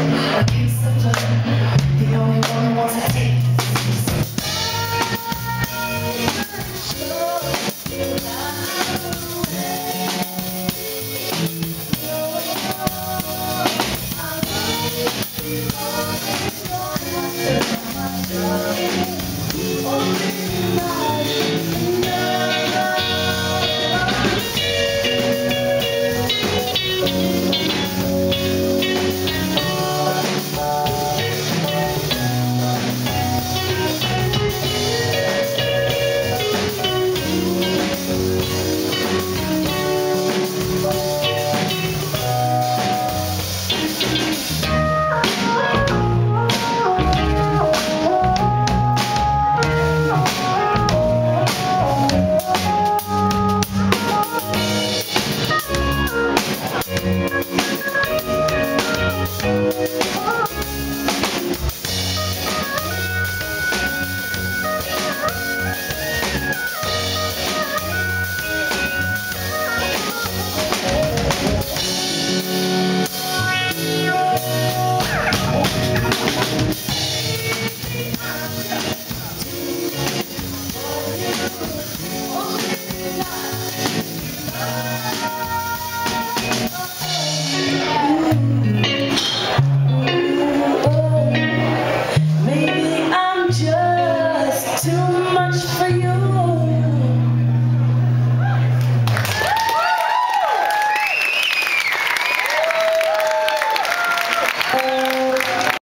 Thank you so much.